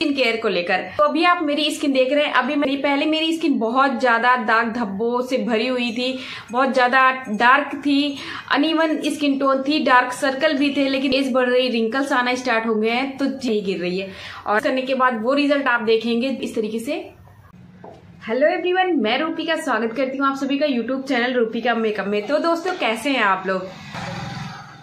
Skin care को लेकर। तो अभी आप मेरी स्किन देख रहे हैं, अभी मेरी, पहले मेरी स्किन बहुत ज़्यादा दाग धब्बों से भरी हुई थी, बहुत ज़्यादा डार्क थी अनइवन स्किन टोन थी डार्क सर्कल भी थे, लेकिन एज बढ़ रही रिंकल्स आना स्टार्ट हो गए हैं तो जी गिर रही है। और करने के बाद वो रिज़ल्ट आप देखेंगे इस तरीके से। हेलो एवरीवन मैं रूपी का स्वागत करती हूँ आप सभी का यूट्यूब चैनल रूपी का मेकअप में। तो दोस्तों, कैसे हैं आप लोग?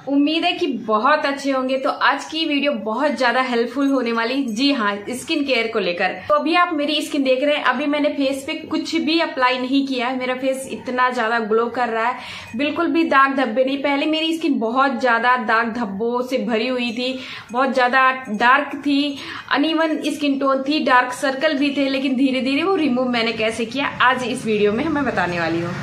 उम्मीद है कि बहुत अच्छे होंगे। तो आज की वीडियो बहुत ज़्यादा हेल्पफुल होने वाली। जी हाँ स्किन केयर को लेकर। तो अभी आप मेरी स्किन देख रहे हैं। अभी मैंने फेस पे कुछ भी अप्लाई नहीं किया है। मेरा फेस इतना ज़्यादा ग्लो कर रहा है। बिल्कुल भी दाग धब्बे नहीं। पहले मेरी स्किन बहुत ज़्यादा दाग धब्बों से भरी हुई थी। बहुत ज़्यादा डार्क थी। अनइवन स्किन टोन थी। डार्क सर्कल भी थे। लेकिन धीरे धीरे वो रिमूव मैंने कैसे किया, आज इस वीडियो में मैं बताने वाली हूँ।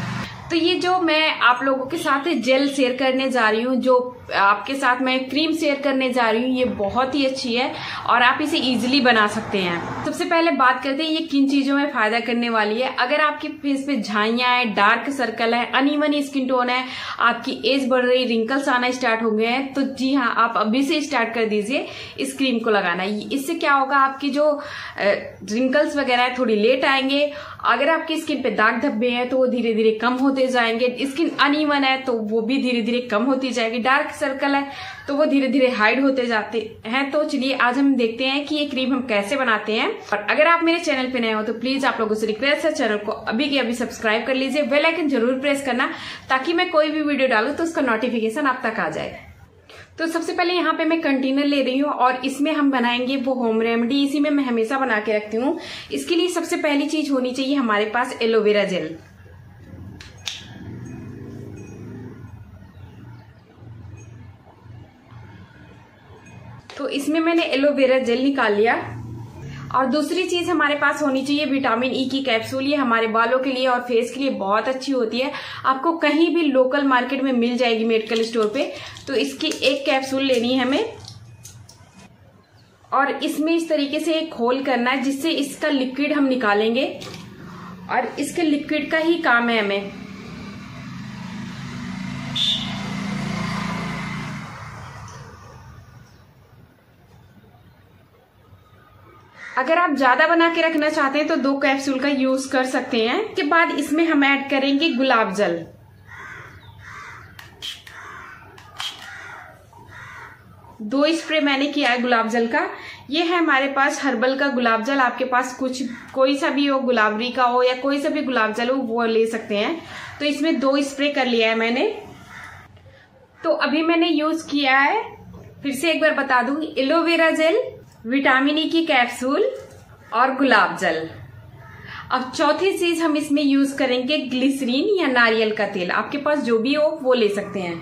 तो ये जो मैं आप लोगों के साथ जेल शेयर करने जा रही हूँ, जो आपके साथ मैं क्रीम शेयर करने जा रही हूँ, ये बहुत ही अच्छी है और आप इसे इजीली बना सकते हैं। सबसे पहले बात करते हैं, ये किन चीज़ों में फ़ायदा करने वाली है? अगर आपके फेस पे झाइयाँ है, डार्क सर्कल है, अनइवन स्किन टोन है, आपकी एज बढ़ रही, रिंकल्स आना स्टार्ट हो गए हैं तो जी हाँ आप अभी से स्टार्ट कर दीजिए इस क्रीम को लगाना। इससे क्या होगा, आपकी जो रिंकल्स वगैरह है, थोड़ी लेट आएँगे। अगर आपकी स्किन पे दाग धब्बे हैं तो वो धीरे धीरे कम होते जाएँगे स्किन अनइवन है तो वो भी धीरे धीरे कम होती जाएगी डार्क सर्कल है तो वो धीरे धीरे हाइड होते जाते हैं। तो चलिए, आज हम देखते हैं कि ये क्रीम हम कैसे बनाते हैं। और अगर आप मेरे चैनल पे नए हो तो प्लीज़ आप लोगों से रिक्वेस्ट है चैनल को, अभी के अभी सब्सक्राइब कर लीजिए बेल आइकन ज़रूर प्रेस करना, ताकि मैं कोई भी वीडियो डालू तो उसका नोटिफिकेशन आप तक आ जाए। तो सबसे पहले यहाँ पे मैं कंटेनर ले रही हूँ, और इसमें हम बनाएँगे वो होम रेमेडी इसी में मैं हमेशा बना के रखती हूँ। इसके लिए सबसे पहली चीज़ होनी चाहिए हमारे पास एलोवेरा जेल इसमें मैंने एलोवेरा जेल निकाल लिया। और दूसरी चीज़ हमारे पास होनी चाहिए विटामिन ई e की कैप्सूल ये हमारे बालों के लिए और फेस के लिए बहुत अच्छी होती है। आपको कहीं भी लोकल मार्केट में मिल जाएगी मेडिकल स्टोर पे। तो इसकी एक कैप्सूल लेनी है हमें। और इसमें इस तरीके से एक होल करना है, जिससे इसका लिक्विड हम निकालेंगे। और इसके लिक्विड का ही काम है हमें। अगर आप ज़्यादा बना के रखना चाहते हैं तो दो कैप्सूल का यूज़ कर सकते हैं। के बाद इसमें हम ऐड करेंगे गुलाब जल। दो स्प्रे मैंने किया है गुलाब जल का। ये है हमारे पास हर्बल का गुलाब जल। आपके पास कुछ, कोई सा भी हो, गुलाबरी का हो, या कोई सा भी गुलाब जल हो, वो ले सकते हैं। तो इसमें दो स्प्रे कर लिया है मैंने। तो अभी मैंने यूज़ किया है। फिर से एक बार बता दूँ एलोवेरा जेल विटामिन ई की कैप्सूल और गुलाब जल। अब चौथी चीज़ हम इसमें यूज़ करेंगे ग्लिसरीन या नारियल का तेल। आपके पास जो भी हो, वो ले सकते हैं।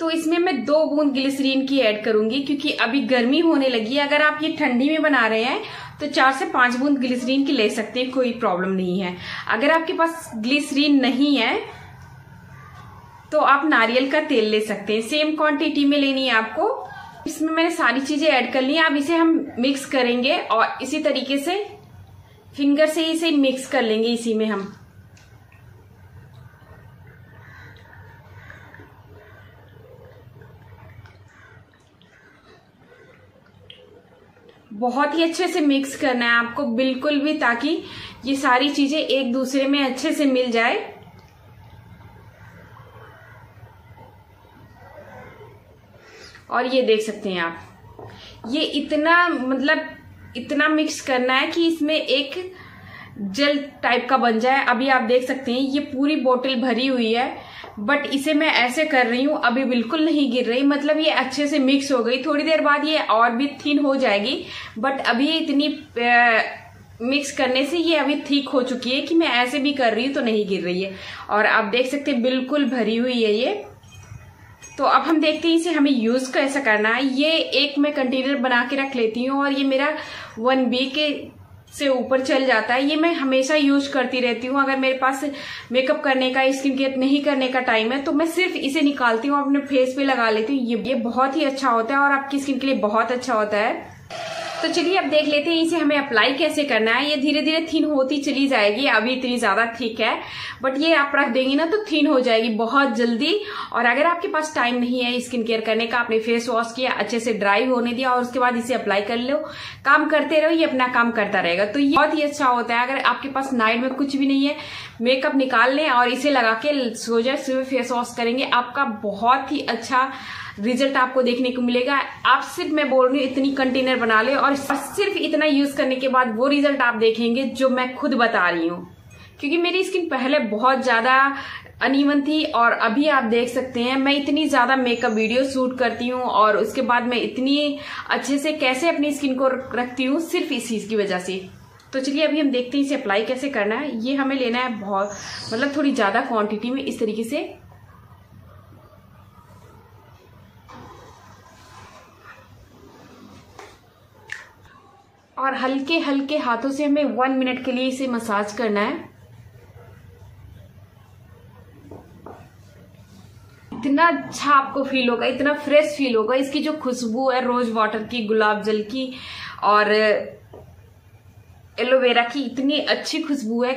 तो इसमें मैं दो बूंद ग्लिसरीन की ऐड करूँगी, क्योंकि अभी गर्मी होने लगी है। अगर आप ये ठंडी में बना रहे हैं तो चार से पाँच बूंद ग्लिसरीन की ले सकते हैं, कोई प्रॉब्लम नहीं है। अगर आपके पास ग्लिसरीन नहीं है तो आप नारियल का तेल ले सकते हैं। सेम क्वांटिटी में लेनी है आपको। इसमें मैंने सारी चीज़ें ऐड कर ली अब इसे हम मिक्स करेंगे और इसी तरीके से फिंगर से इसे मिक्स कर लेंगे इसी में हम। बहुत ही अच्छे से मिक्स करना है आपको, बिल्कुल भी ताकि ये सारी चीज़ें एक दूसरे में अच्छे से मिल जाए। और ये देख सकते हैं आप। ये इतना मतलब इतना मिक्स करना है कि इसमें एक जेल टाइप का बन जाए। अभी आप देख सकते हैं, ये पूरी बोतल भरी हुई है बट इसे मैं ऐसे कर रही हूँ, अभी बिल्कुल नहीं गिर रही। मतलब ये अच्छे से मिक्स हो गई। थोड़ी देर बाद ये और भी थिन हो जाएगी बट अभी इतनी मिक्स करने से ये अभी ठीक हो चुकी है कि मैं ऐसे भी कर रही हूँ तो नहीं गिर रही है। और आप देख सकते हैं, बिल्कुल भरी हुई है ये। तो अब हम देखते हैं इसे हमें यूज़ कैसे करना है। ये एक मैं कंटेनर बना के रख लेती हूँ और ये मेरा वन बी के से ऊपर चल जाता है। ये मैं हमेशा यूज़ करती रहती हूँ। अगर मेरे पास मेकअप करने का स्किन केयर नहीं करने का टाइम है तो मैं सिर्फ़ इसे निकालती हूँ, अपने फेस पे लगा लेती हूँ। ये ये बहुत ही अच्छा होता है और आपकी स्किन के लिए बहुत अच्छा होता है। तो चलिए अब देख लेते हैं इसे हमें अप्लाई कैसे करना है। ये धीरे धीरे थीन होती चली जाएगी। अभी इतनी ज़्यादा थिक है। बट ये आप रख देंगे ना तो थीन हो जाएगी बहुत जल्दी। और अगर आपके पास टाइम नहीं है स्किन केयर करने का, आपने फेस वॉश किया, अच्छे से ड्राई होने दिया और उसके बाद इसे अप्लाई कर लो। काम करते रहो, ये अपना काम करता रहेगा। तो ये बहुत ही अच्छा होता है। अगर आपके पास नाइट में कुछ भी नहीं है मेकअप निकाल लें और इसे लगा के सो जाए सुबह फेस वॉश करेंगे, आपका बहुत ही अच्छा रिज़ल्ट आपको देखने को मिलेगा। आप सिर्फ़ मैं बोल रही हूँ, इतनी कंटेनर बना ले और सिर्फ़ इतना यूज़ करने के बाद वो रिज़ल्ट आप देखेंगे जो मैं खुद बता रही हूँ। क्योंकि मेरी स्किन पहले बहुत ज़्यादा अनिवन थी और अभी आप देख सकते हैं, मैं इतनी ज़्यादा मेकअप वीडियो शूट करती हूँ और उसके बाद मैं इतनी अच्छे से कैसे अपनी स्किन को रखती हूँ सिर्फ़ इस चीज़ की वजह से। तो चलिए अभी हम देखते हैं इसे अप्लाई कैसे करना है। ये हमें लेना है बहुत मतलब थोड़ी ज़्यादा क्वांटिटी में इस तरीके से। हल्के हल्के हाथों से हमें वन मिनट के लिए इसे मसाज करना है। इतना अच्छा आपको फील होगा, इतना फ्रेश फील होगा। इसकी जो खुशबू है रोज वाटर की, गुलाब जल की और एलोवेरा की, इतनी अच्छी खुशबू है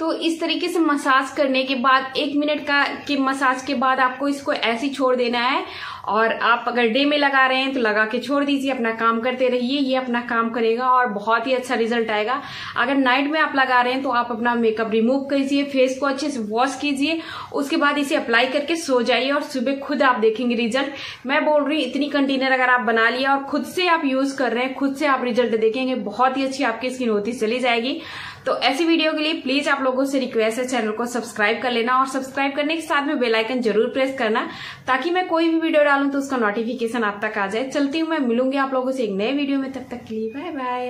तो इस तरीके से मसाज करने के बाद, एक मिनट का, के मसाज के बाद आपको इसको ऐसे छोड़ देना है। और आप अगर डे में लगा रहे हैं तो लगा के छोड़ दीजिए, अपना काम करते रहिए, ये अपना काम करेगा और बहुत ही अच्छा रिज़ल्ट आएगा। अगर नाइट में आप लगा रहे हैं तो आप अपना मेकअप रिमूव कीजिए फेस को अच्छे से वॉश कीजिए, उसके बाद इसे अप्लाई करके सो जाइए और सुबह खुद आप देखेंगे रिज़ल्ट मैं बोल रही हूँ, इतनी कंटेनर अगर आप बना लिया और खुद से आप यूज़ कर रहे हैं, खुद से आप रिज़ल्ट देखेंगे, बहुत ही अच्छी आपकी स्किन होती चली जाएगी। तो ऐसी वीडियो के लिए प्लीज़ आप लोगों से रिक्वेस्ट है चैनल को सब्सक्राइब कर लेना और सब्सक्राइब करने के साथ में बेल आइकन ज़रूर प्रेस करना, ताकि मैं कोई भी वीडियो डालूं तो उसका नोटिफिकेशन आप तक आ जाए। चलती हूँ मैं, मिलूँगी आप लोगों से एक नए वीडियो में, तब तक के लिए बाय बाय